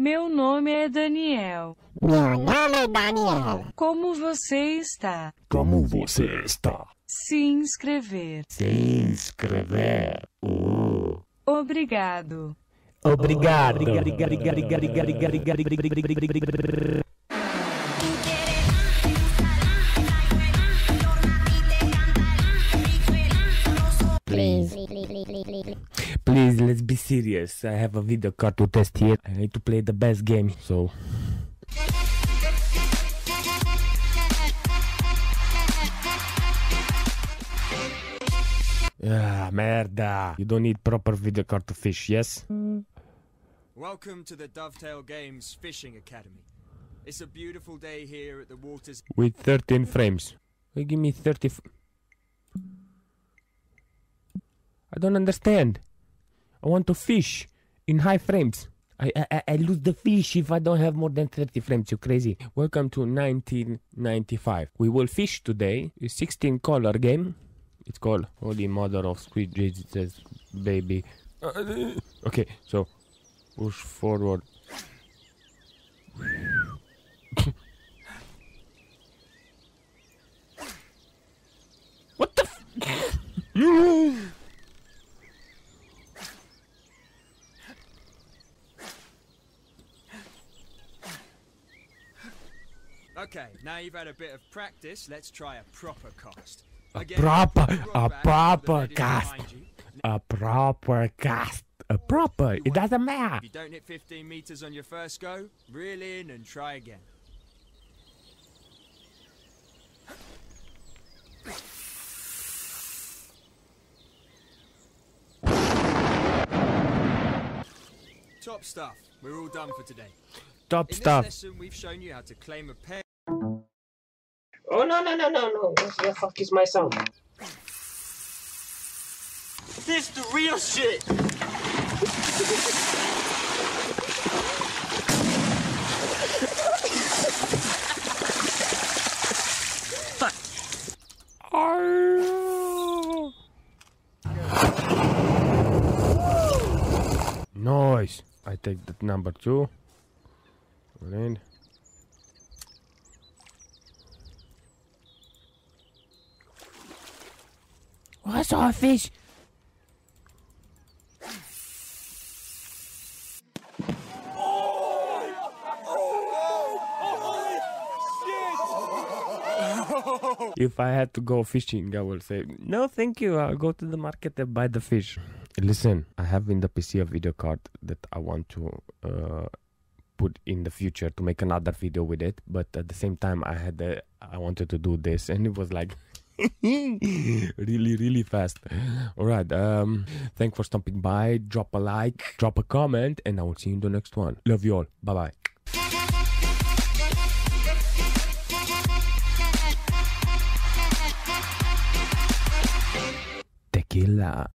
Meu nome é Daniel. Meu nome é Daniel. Como você está? Como você está? Se inscrever. Se inscrever. Uh. Obrigado. Obrigado. Please. Please, let's be serious. I have a video card to test here. I need to play the best game, so. Ah, merda. You don't need proper video card to fish, yes? Welcome to the Dovetail Games Fishing Academy. It's a beautiful day here at the waters. With 13 frames. Give me 30. I don't understand. I want to fish in high frames. I, I, I- lose the fish if I don't have more than 30 frames. You crazy. Welcome to 1995. We will fish today. A 16 color game. It's called Holy Mother of Sweet Jesus Baby. Okay, so push forward. What the? Okay, now you've had a bit of practice, let's try a proper cast. A Again, proper- a proper cast. a proper cast. A proper. It doesn't matter. If you don't hit 15 meters on your first go, reel in and try again. Top stuff. We're all done for today. Top In stuff. this lesson, we've shown you how to claim a pair. Oh no no no no no! What the fuck is my sound? This the real shit. Nice. I take that number two. And Oh, I saw a fish. If I had to go fishing, I will say, no, thank you. I'll go to the market and buy the fish. Listen, I have in the PC a video card that I want to uh, put in the future to make another video with it. But at the same time, I had uh, I wanted to do this, and it was like really, really fast. All right. Um, thanks for stopping by. Drop a like, drop a comment, and I will see you in the next one. Love you all. Bye bye. Tequila.